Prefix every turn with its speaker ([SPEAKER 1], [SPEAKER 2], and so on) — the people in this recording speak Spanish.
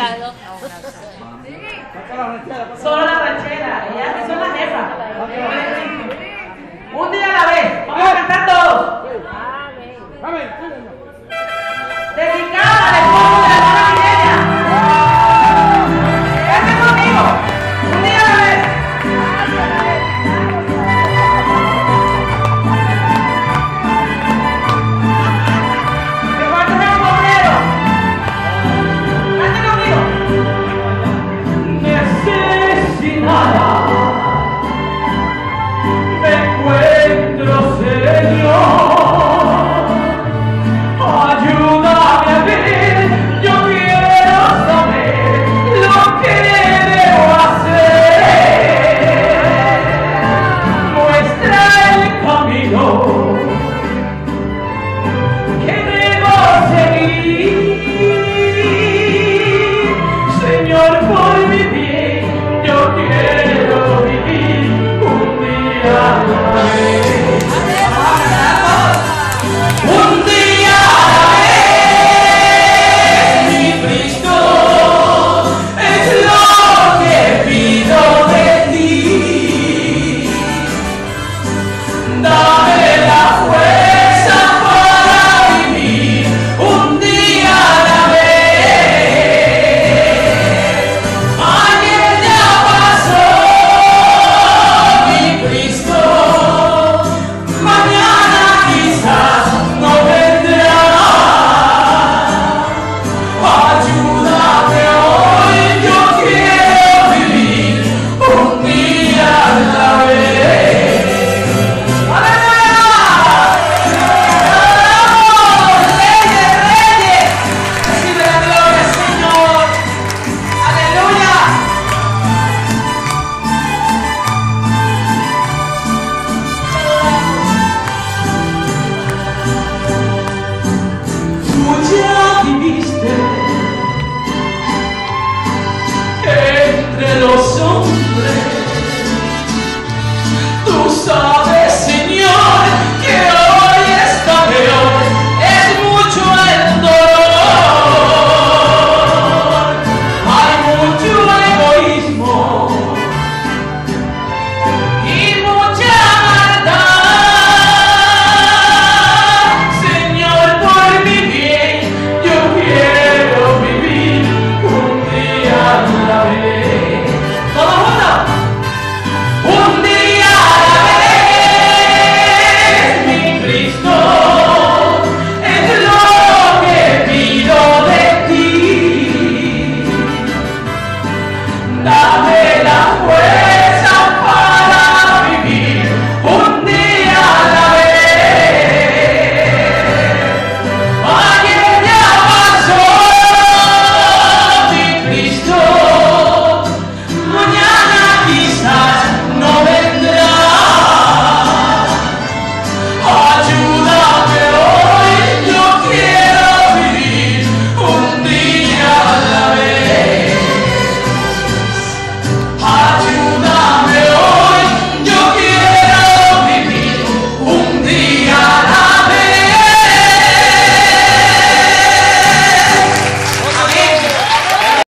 [SPEAKER 1] las dos.
[SPEAKER 2] Solo la ranchera. Ella que son la jefa.
[SPEAKER 3] you.